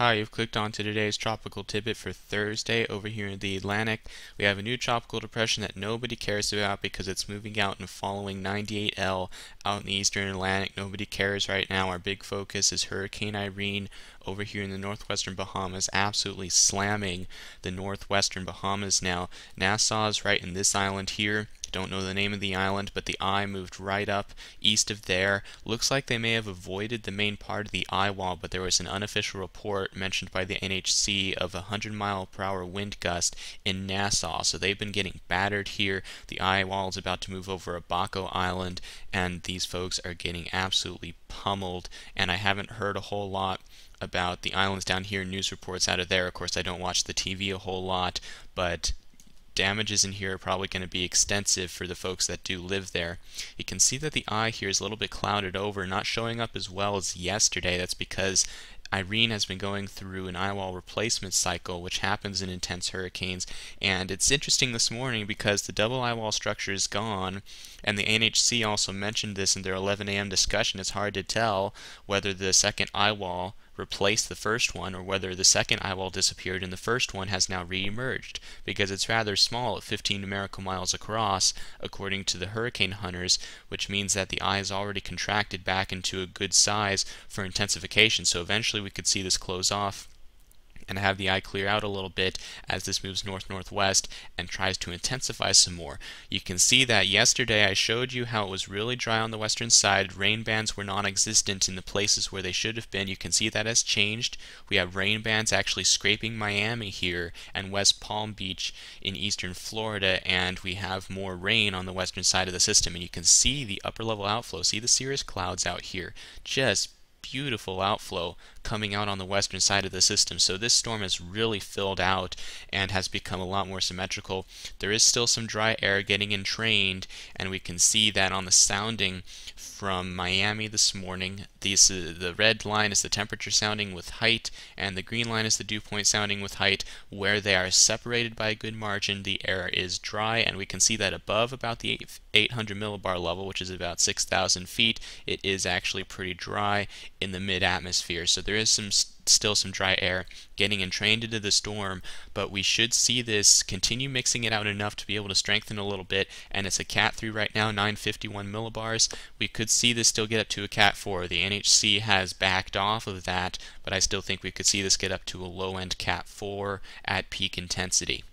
Hi, you've clicked on to today's tropical tidbit for Thursday over here in the Atlantic. We have a new tropical depression that nobody cares about because it's moving out and following 98L out in the eastern Atlantic. Nobody cares right now. Our big focus is Hurricane Irene over here in the northwestern Bahamas, absolutely slamming the northwestern Bahamas now. Nassau is right in this island here. Don't know the name of the island, but the eye moved right up east of there. Looks like they may have avoided the main part of the eye wall, but there was an unofficial report mentioned by the NHC of a 100 mile per hour wind gust in Nassau. So they've been getting battered here. The eye wall is about to move over Abaco Island, and these folks are getting absolutely pummeled. And I haven't heard a whole lot about the islands down here, news reports out of there. Of course, I don't watch the TV a whole lot, but damages in here are probably going to be extensive for the folks that do live there. You can see that the eye here is a little bit clouded over, not showing up as well as yesterday. That's because Irene has been going through an eye wall replacement cycle, which happens in intense hurricanes. And it's interesting this morning because the double eye wall structure is gone, and the NHC also mentioned this in their 11 a.m. discussion. It's hard to tell whether the second eye wall replaced the first one or whether the second eyewall disappeared and the first one has now re-emerged because it's rather small at 15 nautical miles across according to the hurricane hunters which means that the eye is already contracted back into a good size for intensification. So eventually we could see this close off and have the eye clear out a little bit as this moves north-northwest and tries to intensify some more. You can see that yesterday I showed you how it was really dry on the western side. Rain bands were non-existent in the places where they should have been. You can see that has changed. We have rain bands actually scraping Miami here and West Palm Beach in eastern Florida and we have more rain on the western side of the system and you can see the upper level outflow. See the cirrus clouds out here. Just beautiful outflow coming out on the western side of the system. So this storm has really filled out and has become a lot more symmetrical. There is still some dry air getting entrained, and we can see that on the sounding from Miami this morning. These, uh, the red line is the temperature sounding with height, and the green line is the dew point sounding with height. Where they are separated by a good margin, the air is dry, and we can see that above about the 800 millibar level, which is about 6,000 feet, it is actually pretty dry in the mid-atmosphere. So there is some still some dry air getting entrained into the storm, but we should see this continue mixing it out enough to be able to strengthen a little bit, and it's a Cat 3 right now, 951 millibars. We could see this still get up to a Cat 4. The NHC has backed off of that, but I still think we could see this get up to a low-end Cat 4 at peak intensity.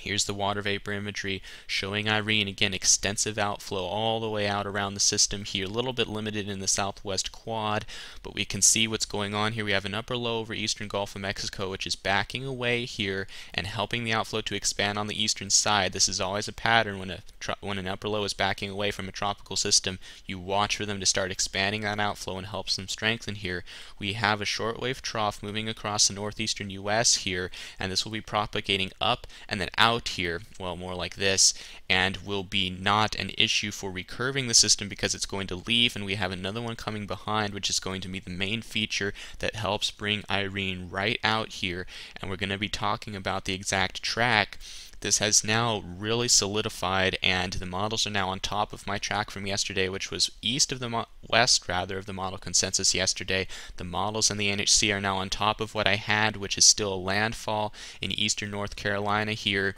Here's the water vapor imagery showing Irene. Again, extensive outflow all the way out around the system here. A little bit limited in the southwest quad, but we can see what's going on here. We have an upper low over eastern Gulf of Mexico, which is backing away here and helping the outflow to expand on the eastern side. This is always a pattern when, a when an upper low is backing away from a tropical system. You watch for them to start expanding that outflow and helps them strengthen here. We have a shortwave trough moving across the northeastern U.S. here, and this will be propagating up and then out out here, well, more like this, and will be not an issue for recurving the system because it's going to leave, and we have another one coming behind, which is going to be the main feature that helps bring Irene right out here, and we're going to be talking about the exact track this has now really solidified and the models are now on top of my track from yesterday which was east of the west rather of the model consensus yesterday. The models and the NHC are now on top of what I had which is still a landfall in eastern North Carolina here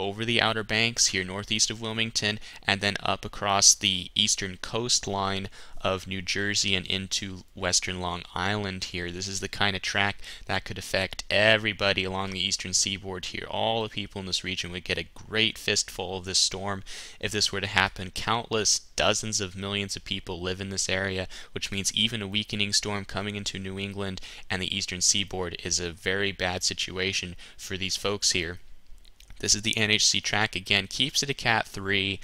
over the Outer Banks here northeast of Wilmington and then up across the eastern coastline of New Jersey and into western Long Island here. This is the kind of track that could affect everybody along the eastern seaboard here. All the people in this region would get a great fistful of this storm if this were to happen. Countless dozens of millions of people live in this area, which means even a weakening storm coming into New England and the eastern seaboard is a very bad situation for these folks here. This is the NHC track. Again, keeps it a Cat 3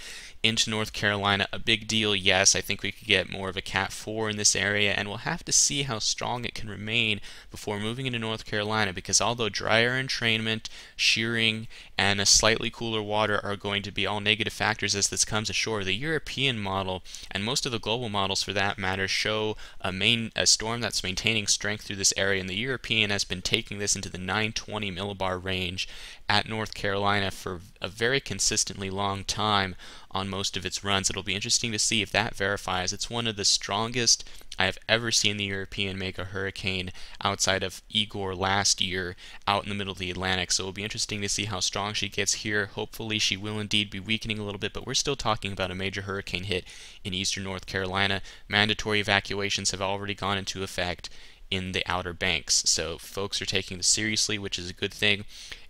into North Carolina. A big deal, yes. I think we could get more of a Cat 4 in this area, and we'll have to see how strong it can remain before moving into North Carolina because although drier entrainment, shearing, and a slightly cooler water are going to be all negative factors as this comes ashore, the European model and most of the global models for that matter show a, main, a storm that's maintaining strength through this area, and the European has been taking this into the 920 millibar range at North Carolina for a very consistently long time on most of its runs. It'll be interesting to see if that verifies. It's one of the strongest I have ever seen the European make a hurricane outside of Igor last year out in the middle of the Atlantic. So it'll be interesting to see how strong she gets here. Hopefully, she will indeed be weakening a little bit, but we're still talking about a major hurricane hit in eastern North Carolina. Mandatory evacuations have already gone into effect in the Outer Banks. So folks are taking this seriously, which is a good thing.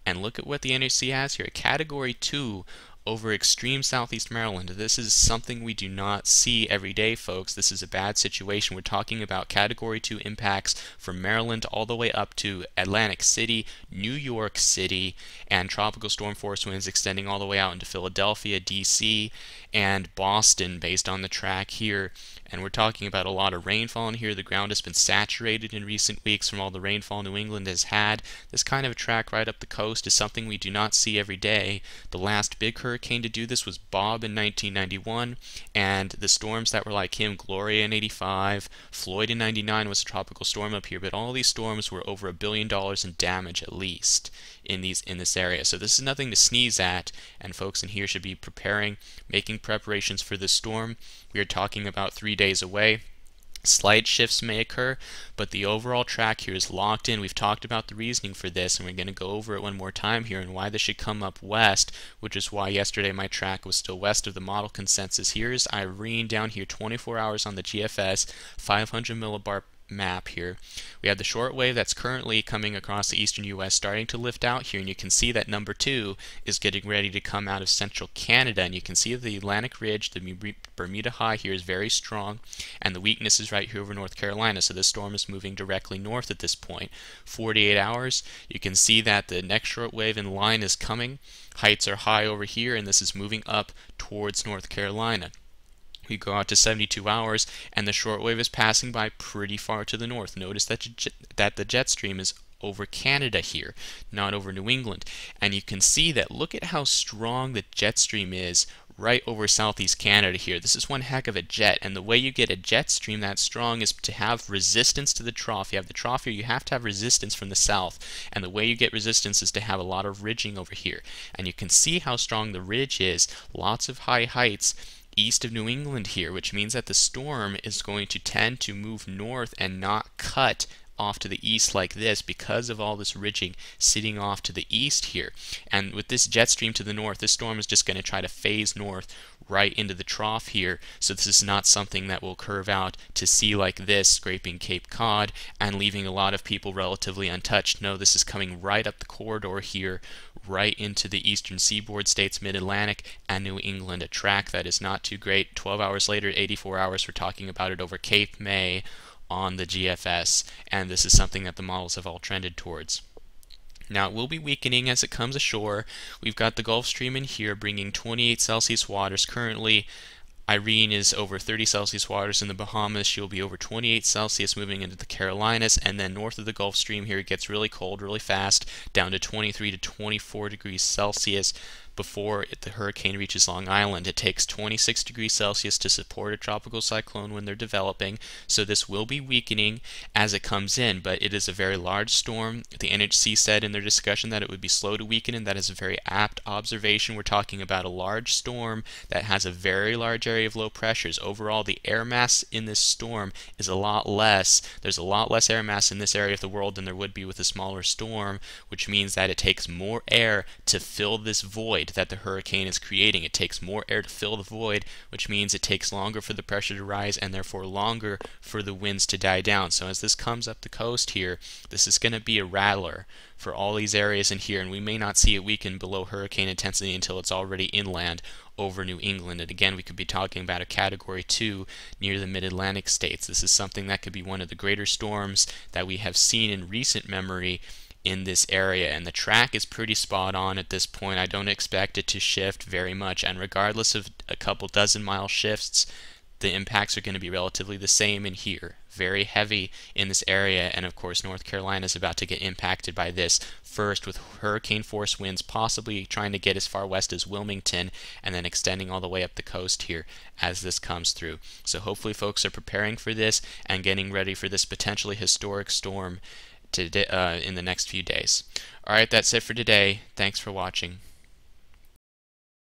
And look at what the NHC has here. Category 2 over extreme southeast Maryland. This is something we do not see every day, folks. This is a bad situation. We're talking about Category 2 impacts from Maryland all the way up to Atlantic City, New York City, and tropical storm force winds extending all the way out into Philadelphia, D.C., and Boston based on the track here. And we're talking about a lot of rainfall in here. The ground has been saturated in recent weeks from all the rainfall New England has had. This kind of a track right up the coast is something we do not see every day. The last big hurricane to do this was Bob in 1991, and the storms that were like him, Gloria in 85, Floyd in 99 was a tropical storm up here, but all these storms were over a billion dollars in damage at least in these in this area. So this is nothing to sneeze at, and folks in here should be preparing, making preparations for this storm. We are talking about three days away. Slight shifts may occur, but the overall track here is locked in. We've talked about the reasoning for this, and we're going to go over it one more time here and why this should come up west, which is why yesterday my track was still west of the model consensus. Here's Irene down here, 24 hours on the GFS, 500 millibar map here. We have the short wave that's currently coming across the eastern U.S. starting to lift out here, and you can see that number two is getting ready to come out of central Canada, and you can see the Atlantic Ridge, the Bermuda High here is very strong, and the weakness is right here over North Carolina, so this storm is moving directly north at this point. 48 hours, you can see that the next short wave in line is coming. Heights are high over here, and this is moving up towards North Carolina. We go out to 72 hours, and the shortwave is passing by pretty far to the north. Notice that, that the jet stream is over Canada here, not over New England. And you can see that, look at how strong the jet stream is right over southeast Canada here. This is one heck of a jet, and the way you get a jet stream that strong is to have resistance to the trough. You have the trough here, you have to have resistance from the south, and the way you get resistance is to have a lot of ridging over here. And you can see how strong the ridge is, lots of high heights, east of New England here, which means that the storm is going to tend to move north and not cut off to the east like this because of all this ridging sitting off to the east here. And with this jet stream to the north, this storm is just going to try to phase north right into the trough here. So this is not something that will curve out to sea like this, scraping Cape Cod and leaving a lot of people relatively untouched. No, this is coming right up the corridor here, right into the eastern seaboard states, mid-Atlantic, and New England, a track that is not too great. 12 hours later, 84 hours, we're talking about it over Cape May on the GFS, and this is something that the models have all trended towards. Now, it will be weakening as it comes ashore. We've got the Gulf Stream in here bringing 28 Celsius waters. Currently, Irene is over 30 Celsius waters in the Bahamas. She'll be over 28 Celsius moving into the Carolinas. And then north of the Gulf Stream here, it gets really cold really fast, down to 23 to 24 degrees Celsius before the hurricane reaches Long Island. It takes 26 degrees Celsius to support a tropical cyclone when they're developing, so this will be weakening as it comes in, but it is a very large storm. The NHC said in their discussion that it would be slow to weaken, and that is a very apt observation. We're talking about a large storm that has a very large area of low pressures. Overall, the air mass in this storm is a lot less. There's a lot less air mass in this area of the world than there would be with a smaller storm, which means that it takes more air to fill this void void that the hurricane is creating. It takes more air to fill the void, which means it takes longer for the pressure to rise and therefore longer for the winds to die down. So as this comes up the coast here, this is going to be a rattler for all these areas in here, and we may not see it weaken below hurricane intensity until it's already inland over New England. And again, we could be talking about a category 2 near the mid Atlantic states. This is something that could be one of the greater storms that we have seen in recent memory in this area and the track is pretty spot on at this point. I don't expect it to shift very much and regardless of a couple dozen mile shifts the impacts are going to be relatively the same in here. Very heavy in this area and of course North Carolina is about to get impacted by this. First with hurricane force winds possibly trying to get as far west as Wilmington and then extending all the way up the coast here as this comes through. So hopefully folks are preparing for this and getting ready for this potentially historic storm today, uh, in the next few days. All right, that's it for today. Thanks for watching.